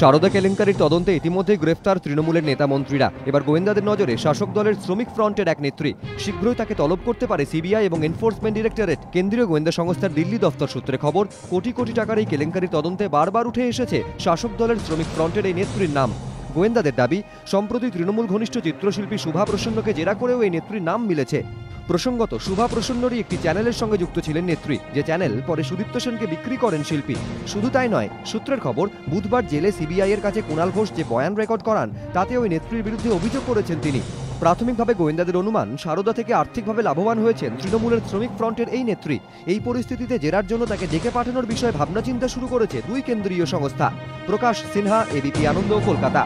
সারদা কেলেঙ্কারির তদন্তে ইতিমধ্যেই গ্রেফতার তৃণমূলের নেতা মন্ত্রীরা। এবার গোয়েন্দাদের নজরে শাসক দলের শ্রমিক ফ্রন্টের এক নেত্রী। শীঘ্রই তাকে তলব করতে পারে সিবিআই এবং এনফোর্সমেন্ট ডিরেক্টরেট। কেন্দ্রীয় গোয়েন্দা সংস্থার দিল্লি দফতর সূত্রে খবর, কোটি কোটি টাকার এই কেলেঙ্কারির তদন্তে বারবার উঠে এসেছে শাসক দলের শ্রমিক ফ্রন্টের এই নেত্রীর নাম। গোয়েন্দাদের দাবি, সম্প্রতি তৃণমূল ঘনিষ্ঠ চিত্রশিল্পী শুভা প্রসন্নকে জেরা করেও এই নেত্রীর নাম মিলেছে। প্রসঙ্গত, শুভা প্রসন্নরই একটি চ্যানেলের সঙ্গে যুক্ত ছিলেন নেত্রী, যে চ্যানেল পরে সুদীপ্ত সেনকে বিক্রি করেন শিল্পী। শুধু তাই নয়, সূত্রের খবর, বুধবার জেলে সিবিআই এর কাছে কুণাল ঘোষ যে বয়ান রেকর্ড করান, তাতে ওই নেত্রীর বিরুদ্ধে অভিযোগ করেছেন তিনি। প্রাথমিকভাবে গোয়েন্দাদের অনুমান, সারদা থেকে আর্থিকভাবে লাভবান হয়েছেন তৃণমূলের শ্রমিক ফ্রন্টের এই নেত্রী। এই পরিস্থিতিতে জেরার জন্য তাকে ডেকে পাঠানোর বিষয়ে ভাবনা চিন্তা শুরু করেছে দুই কেন্দ্রীয় সংস্থা। প্রকাশ সিনহা, এবিপি আনন্দ, কলকাতা।